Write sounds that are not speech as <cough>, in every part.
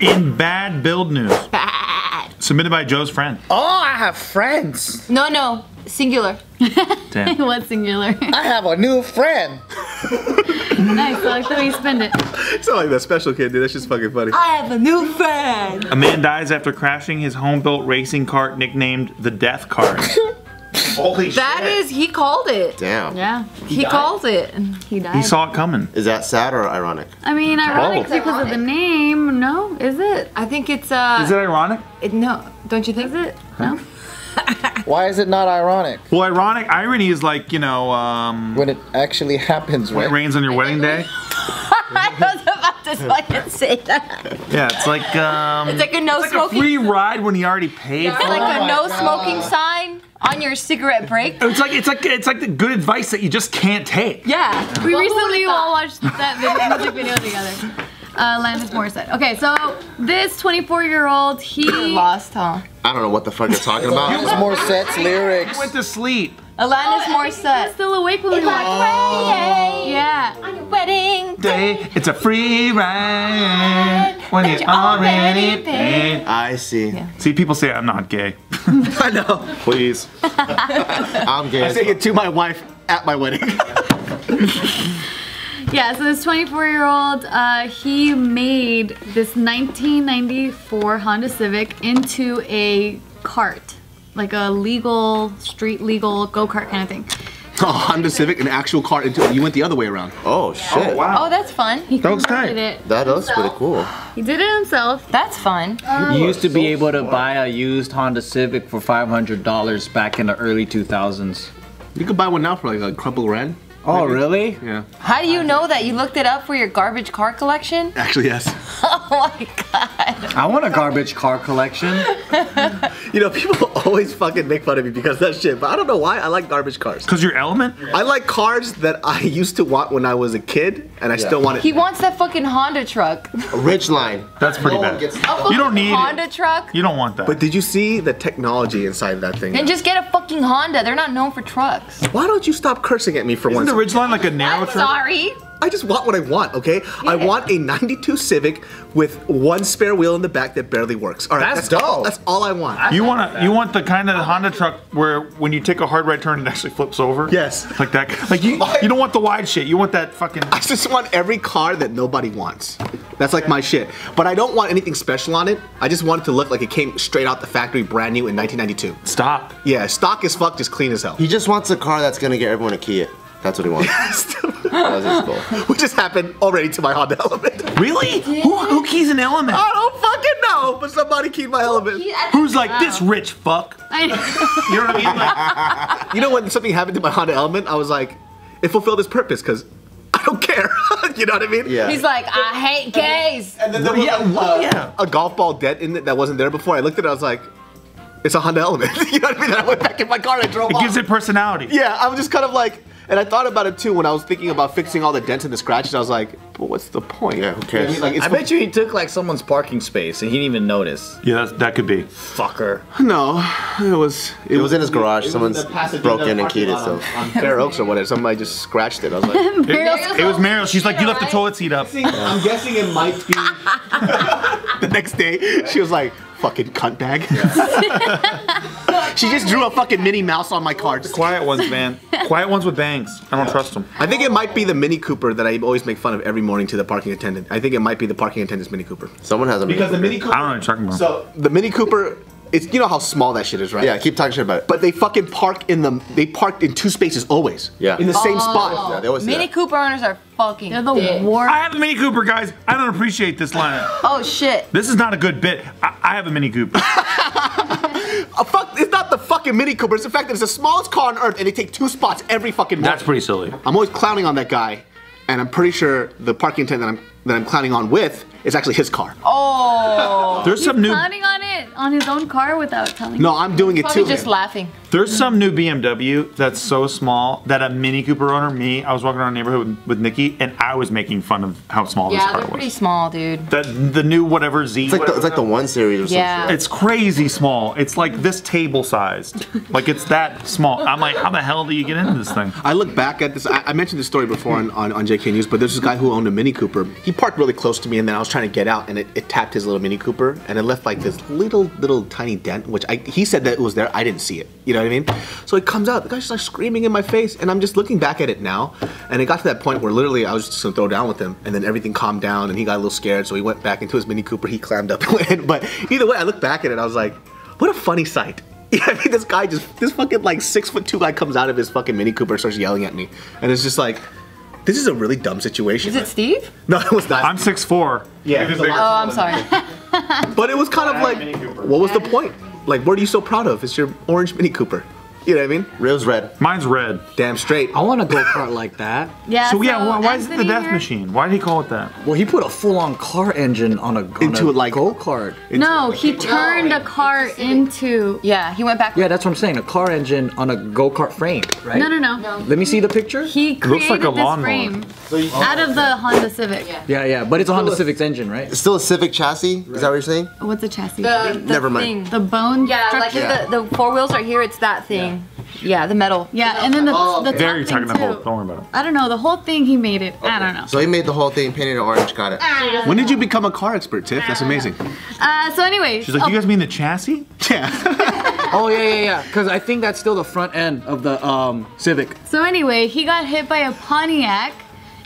In bad build news, Bad. submitted by Joe's friend. Oh, I have friends. No, no, singular. Damn. <laughs> What singular? I have a new friend. <laughs> nice. I like the way you spend it. It's not like that special kid, dude. That's just fucking funny. I have a new friend. A man dies after crashing his home-built racing kart nicknamed the Deathkart. <laughs> Holy That is, he called it. Damn. Yeah. He called it. He died. He saw it coming. Is that sad or ironic? I mean, ironic Both. because of the name. No, is it? I think it's uh. Is it ironic? it- no, don't you think? Is it? No. <laughs> Why is it not ironic Well, ironic irony is like you know um, when it actually happens, when it rains on your wedding day. <laughs> I was about to fucking say that. Yeah, it's like um, It's like a no it's like a free ride when you already paid It's for like it. a no smoking sign on your cigarette break. It's like it's like it's like the good advice that you just can't take. Yeah. We Well, recently all watched that video, <laughs> music video together. Uh, Alanis Morissette. Okay, so this 24 year old, he. Lost, huh? I don't know what the fuck you're talking about. Use Morissette's <laughs> lyrics. Went to sleep. Alanis He was Morissette. still awake when we watched. Yeah. On your wedding Day, it's a free ride when you already paid. I see. See, people say I'm not gay. <laughs> I know. Please. <laughs> I'm gay. I as say it to my wife at my wedding. <laughs> Yeah, so this 24 year old, uh, he made this 1994 Honda Civic into a cart. Like a legal, street legal go kart kind of thing. A <laughs> oh, Honda Civic, an actual car. Into, it. you went the other way around. Oh shit. Oh, oh that's fun. He That looks converted tight. it. That looks pretty cool. He did it himself. That's fun. Oh. You used to be able to buy a used Honda Civic for $500 back in the early 2000s. You could buy one now for like a couple grand. Oh, really? Yeah. How do you know that? You looked it up for your garbage car collection? <laughs> Actually, yes. <laughs> Oh my god. I want a garbage car collection. <laughs> You know, people always fucking make fun of me because of that shit, but I don't know why. I like garbage cars. Cause your element. I like cars that I used to want when I was a kid, and I still want it. He wants that fucking Honda truck. A Ridgeline. That's pretty No bad. gets- You don't need Honda it. truck. You don't want that. But did you see the technology inside of that thing? Then just get a fucking Honda. They're not known for trucks. Why don't you stop cursing at me for Isn't once? The Ridgeline like a narrow I'm truck? sorry. I just want what I want, okay? I want a 92 Civic with one spare wheel in the back that barely works. All right, That's all, dope. that's all I want. You want to you want the kind of Honda truck where when you take a hard right turn it actually flips over? Yes. Like that. Like you <laughs> you don't want the wide shit. You want that fucking I just want every car that nobody wants. That's like my shit. But I don't want anything special on it. I just want it to look like it came straight out the factory brand new in 1992. stop. Yeah, stock is fucked, just clean as hell. He just wants a car that's gonna get everyone to key it. That's what he wants. <laughs> That's his goal. Which just happened already to my Honda Element. Really? Who, who keys an element? I don't fucking know, but somebody keyed my Element. Who's like this rich fuck? I, You know what I mean? Like, <laughs> You know when something happened to my Honda Element, I was like, it fulfilled its purpose because I don't care. <laughs> you know what I mean? Yeah. He's like, I hate gays. And then there was yeah, a, well, uh, yeah. a golf ball dent in it that wasn't there before. I looked at it, I was like, it's a Honda Element. you know what I mean? Then I went back in my car and I drove It off. gives it personality. yeah, I was just kind of like, and I thought about it too when I was thinking about fixing all the dents and the scratches. I was like, but what's the point? Yeah, who cares? Like, it's I bet you he took like someone's parking space and he didn't even notice. Yeah, that's, that could be. Fucker. No, it was. It was in his garage. Someone's broke in and keyed it, so. On Fair Oaks or whatever. Somebody just scratched it. I was like, <laughs> It, it was Mariel. She's like, you left the toilet seat up. I'm guessing it might be. <laughs> the next day, she was like, fucking cunt bag. <laughs> she just drew a fucking Minnie Mouse on my car. Just- Quiet ones, man. <laughs> Quiet ones with bangs. I don't trust them. I think it might be the Mini Cooper that I always make fun of every morning to the parking attendant. I think it might be the parking attendant's Mini Cooper. Someone has a Because the Mini Cooper. Cooper. I don't know what you're talking about. So the Mini Cooper, it's you know how small that shit is, right? Yeah, keep talking shit about it. But they fucking park in the they parked in two spaces always. Yeah. In the same Oh. spot. Yeah, they always say Mini. Cooper owners are fucking they're the dicks. war. I have a Mini Cooper, guys. I don't appreciate this line. Oh shit. This is not a good bit. I, I have a Mini Cooper. <laughs> Uh, fuck, it's not the fucking Mini Cooper. It's the fact that it's the smallest car on earth and they take two spots every fucking morning. That's pretty silly. I'm always clowning on that guy, and I'm pretty sure the parking attendant that I'm that I'm clowning on with is actually his car. Oh. There's some new. Clowning on it on his own car without telling No, I'm doing it too. Probably too. just laughing. There's some new BMW that's so small that a Mini Cooper owner, me, I was walking around the neighborhood with, with Nikki, and I was making fun of how small this Yeah, car they're pretty was. small, dude. The, the new whatever Z. It's like the, it's like the one series or something. Yeah. It's crazy small. It's like this table sized. <laughs> Like it's that small. I'm like, how the hell do you get into this thing? I look back at this. I, I mentioned this story before on, on, on JK News, but there's this guy who owned a Mini Cooper. He parked really close to me, and then I was trying to get out, and it, it tapped his little Mini Cooper, and it left like this little little tiny dent, which I he said that it was there. I didn't see it. You know what I mean? So it comes out. The guy's just like screaming in my face, and I'm just looking back at it now, and it got to that point where literally I was just gonna throw down with him, and then everything calmed down, and he got a little scared, so he went back into his Mini Cooper. He clammed up <laughs> and went in. But either way, I look back at it, I was like, what a funny sight. <laughs> Yeah, I mean, this guy just, this fucking like six foot two guy comes out of his fucking Mini Cooper and starts yelling at me. And it's just like, this is a really dumb situation. Is it Steve? <laughs> No, it was not. I'm 6'4. yeah, Oh, I'm sorry. but it was kind of like, what was the point? Like, what are you so proud of? It's your orange Mini Cooper. You know what I mean? Rails red. Mine's red. Damn straight. I want to go kart like that. <laughs> Yeah. So yeah, why, why is it the death here- machine? Why did he call it that? Well, he put a full-on car engine on a on Into a like- go kart. No, he turned a car into. Yeah, he went back. Yeah, that's what I'm saying. A car engine on a go kart frame, right? No, no, no. Let me see the picture. He created like a this lawnmower. frame out of the Honda Civic. Yeah, yeah, yeah but it's a Honda Civic's engine, right? It's still a Civic chassis. Is that what you're saying? What's a chassis? The, the Never mind. thing. The bone. Yeah, like structure? the, the four wheels are here, it's that thing. Yeah, the metal. Yeah, and then the, the Very top thing technical. too. Don't worry about it. I don't know. The whole thing he made it. I don't know. So he made the whole thing, painted it orange, got it. When did you become a car expert, Tiff? That's amazing. Uh, so anyway, She's like, you guys mean the chassis? <laughs> Yeah. Oh yeah, yeah, yeah. Because I think that's still the front end of the um Civic. so anyway, he got hit by a Pontiac,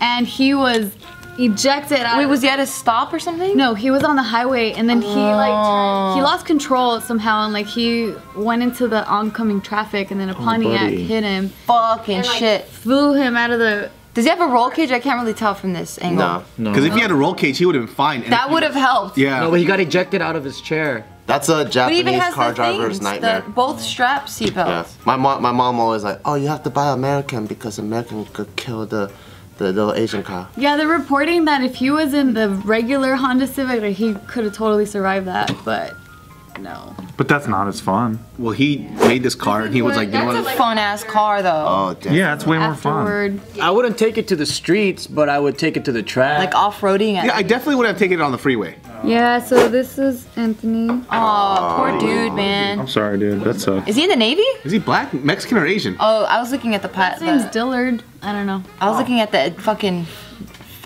and he was ejected out. Wait, was he at a stop or something? No, he was on the highway and then he like turned, he lost control somehow and like he went into the oncoming traffic and then a oh, Pontiac buddy. hit him, Fucking shit. flew him out of the. Does he have a roll cage? I can't really tell from this angle. No. No. Because if he had a roll cage, he would have been fine. And That would have helped. Yeah. No, but he got ejected out of his chair. That's a But he even Japanese has car the driver's things, nightmare. the both strap Yeah. seatbelts. My mom, my mom always like, oh, you have to buy American because American could kill the, the little Asian car. Yeah, they're reporting that if he was in the regular Honda Civic, he could have totally survived that, but no. But that's not as fun. Well, he made this car and he was like, you know That's what? a fun ass car though. Oh, damn. Yeah, it's way more fun. I wouldn't take it to the streets, but I would take it to the track. Like off roading at Yeah, I definitely would have taken it on the freeway. yeah. So this is Anthony. Oh, poor dude, man. I'm sorry, dude. That sucks. Is he in the Navy? Is he black, Mexican, or Asian? Oh, I was looking at the pat. His name's Dillard. I don't know. I was looking at the fucking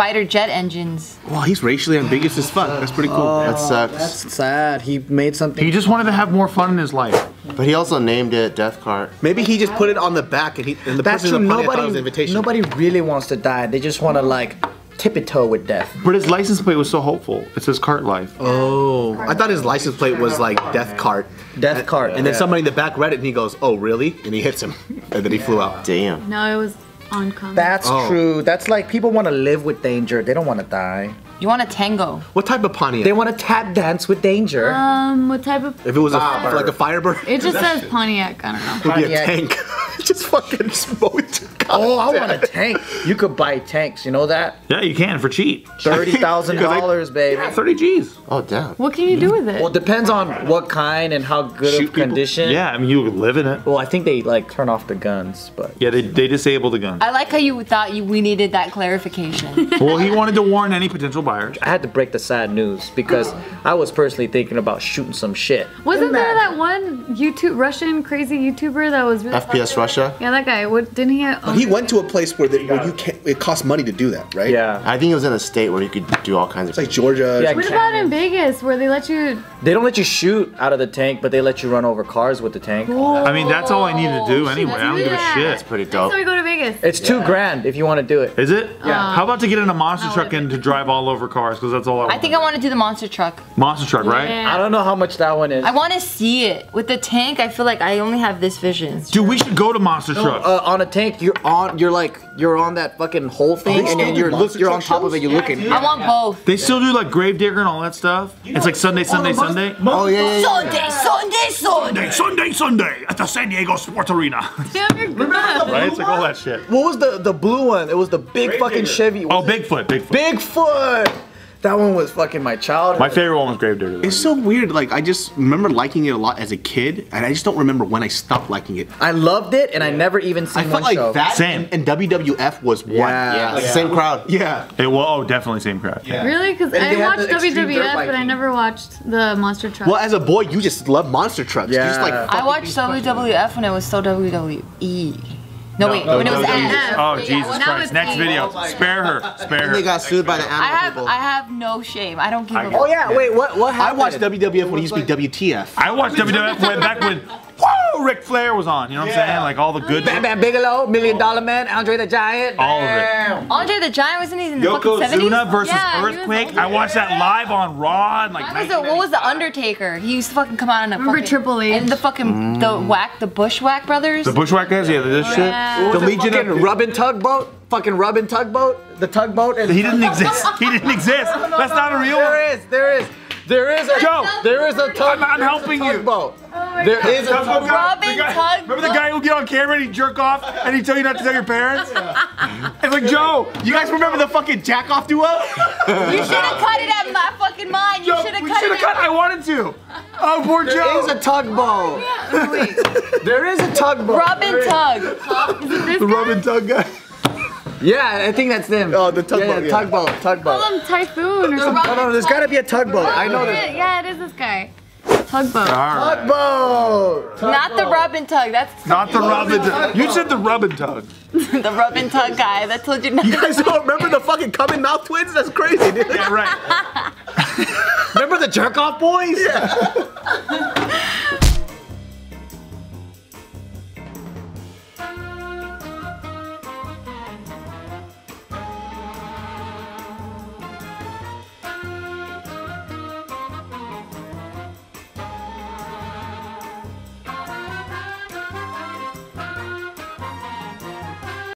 fighter jet engines. Wow, he's racially ambiguous as fuck. That's pretty cool. Oh, that sucks. That's sad. He made something. He just wanted to have more fun in his life. But he also named it Deathkart. Maybe he just put it on the back and he and the That's person true. in the Pontiac was Nobody, invitation. nobody really wants to die. They just want to like tip toe with death. But his license plate was so hopeful. It says cart life. Oh, I thought his license plate was like Deathkart. Death cart. And then yeah. somebody in the back read it and he goes, "Oh, really?" And he hits him, and then he flew out. Damn. No, it was oncoming. That's Oh. true. That's like people want to live with danger. They don't want to die. You want a tango? What type of Pontiac? They want to tap dance with danger. um, what type of? if it was a, like a Firebird, It just says Pontiac. I don't know. it would be a tank. <laughs> <laughs> just fucking smoke. oh, I want a tank. You could buy tanks. You know that? Yeah, you can for cheap. Thirty thousand <laughs> dollars, baby. Yeah, 30 G's. Oh, damn. What can you do with it? Well, it depends on what kind and how good Shoot of people? condition. Yeah, I mean, you live in it. Well, I think they like turn off the guns, but Yeah, they, they disable the guns. I like how you thought you, we needed that clarification. <laughs> Well, he wanted to warn any potential buyers. I had to break the sad news because I was personally thinking about shooting some shit. Wasn't there that one YouTube Russian crazy YouTuber that was really FPS Russia? Yeah, that guy. What didn't he? Own He went to a place where, the, where you can't. It costs money to do that, right? Yeah. I think it was in a state where you could do all kinds of It's like Georgia. Yeah, What about in Vegas where they let you? They don't let you shoot out of the tank, but they let you run over cars with the tank. Cool. I mean, that's all I need to do anyway. I don't give a Yeah. shit. Pretty So dope. We go to Vegas. It's two grand if you want to do it. Is it? Yeah. How about to get in a monster truck and to drive all over cars? Because that's all I want. I think I want to do the monster truck. Monster truck, right? Yeah. I don't know how much that one is. I want to see it. With the tank, I feel like I only have this vision. Dude, we should go to monster truck. uh, on a tank, you're on. You're like you're on that fucking whole thing, and then you're look. You're on top of it. You're looking. I want both. They still do like Gravedigger and all that stuff. It's like Sunday, Sunday, Sunday. Oh, yeah, yeah, yeah. Sunday, Sunday, Sunday. Sunday, Sunday at the San Diego Sports Arena. Damn, you're right? It's like all that shit. What was the the blue one? It was the big fucking Chevy. Oh, Bigfoot, Bigfoot. Bigfoot. That one was fucking my childhood. My favorite one was Gravedigger. though. It's so weird. Like I just remember liking it a lot as a kid, and I just don't remember when I stopped liking it. I loved it, and I never even seen I felt like show. that Same. and, and WWF was one. Yeah. Yeah, same crowd. Yeah. It was oh, definitely same crowd. Yeah. Really? Because I watched the Extreme Dirt WWF, but I never watched the Monster Truck. Well, as a boy, you just love monster trucks. You just like. Yeah. I watched being crushed by them. WWF when it was still WWE. No, wait, when it was WWE. F. Oh Yeah, Jesus now Christ! it's Next video. Oh spare her. Spare And they her. got sued by the I animal have people. I have no shame. I don't give a I- fuck. Oh yeah, wait, what? What I happened? watched WWF when it used to be WTF. I watched WWF when back when whoa Ric Flair was on. You know what I'm saying? Like all the good. Bam Bam Bigelow, Million Dollar Man, Andre the Giant. All of it. Andre the Giant wasn't he in the fucking 70s? Yokozuna versus Yeah, Earthquake. I watched that live on Raw. And like What was, the, what was the Undertaker? He used to fucking come out in a Remember fucking, Triple H? and the fucking the mm. whack the Bushwhack brothers. the Bushwhackers. Yeah, this shit. Yeah. The The Legion fucking of. rubbing tugboat, fucking rubbing tugboat, the tugboat. And He didn't exist. He didn't <laughs> exist. That's not a real one. There is, there is, there is a Joe, there is a tug. I'm- I'm there's a helping you. tugboat. My There God. is a That's what tugboat. Robin the guy- Remember the guy who get on camera and he jerk off and he tell you not to tell your parents? It's <laughs> like Joe. You guys remember the fucking jack off duo? you should have cut it at my fucking mine. You Joe, should have we cut should it. have cut. I wanted to. Oh, poor There Joe. is a tugboat. <laughs> There is a tugboat. Robin There is. Tug. the Robin Tug guy. Yeah, I think that's them. Oh, the tugboat, Yeah, yeah. tugboat, tugboat. Call him Typhoon or something. No, no, there's gotta be a tugboat. I know Yeah, there's Yeah, it is this guy. Tugboat. All right. tugboat. Not the Robin Tug. That's Not the Robin Tug. You said the Robin Tug. <laughs> the Robin Tug guy. That told you not. You guys don't remember the fucking coming mouth twins? That's crazy, dude. Yeah, right. <laughs> Remember the jerk off boys? Yeah. <laughs>